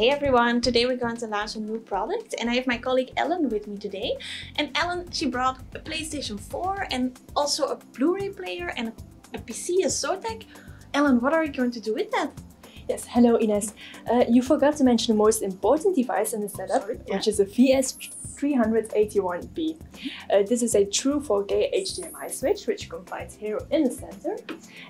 Hey everyone, today we're going to launch a new product and I have my colleague Ellen with me today. And Ellen, she brought a PlayStation 4 and also a Blu-ray player and a, a PC, a Zotac. Ellen, what are you going to do with that? Yes, hello Ines. Uh, you forgot to mention the most important device in the setup, Sorry, which is a VS381B. Uh, this is a true 4K HDMI switch, which find here in the center.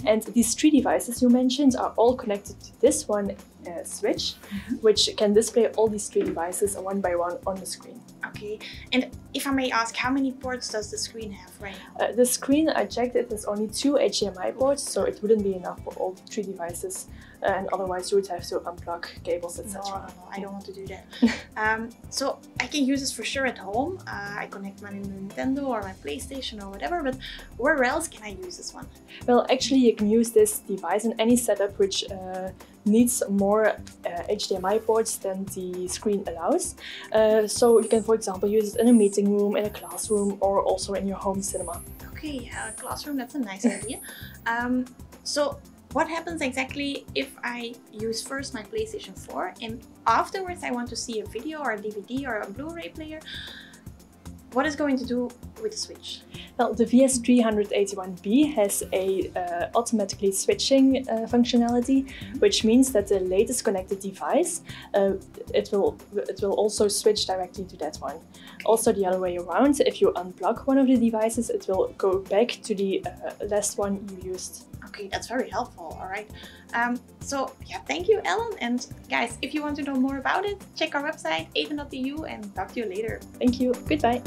And these three devices you mentioned are all connected to this one uh, switch, which can display all these three devices one by one on the screen. Okay, and if I may ask, how many ports does the screen have right now? Uh, the screen, I checked it, there's only two HDMI ports, so it wouldn't be enough for all three devices, and otherwise you would have to unplug cables, etc. no, no, I don't want to do that. um, so I can use this for sure at home. Uh, I connect my Nintendo or my PlayStation or whatever, but where else can I use this one? Well, actually, you can use this device in any setup which uh, needs more uh, HDMI ports than the screen allows. Uh, so you can, for example, use it in a meeting room, in a classroom, or also in your home cinema. Okay, uh, classroom, that's a nice idea. Um, so what happens exactly if I use first my PlayStation 4 and afterwards I want to see a video or a DVD or a Blu-ray player? What is going to do with the Switch? Well, the VS381B has a uh, automatically switching uh, functionality, which means that the latest connected device uh, it will it will also switch directly to that one. Also, the other way around, if you unplug one of the devices, it will go back to the uh, last one you used. Okay, that's very helpful. All right. Um, so yeah, thank you, Ellen. And guys, if you want to know more about it, check our website, aten.eu, and talk to you later. Thank you. Goodbye.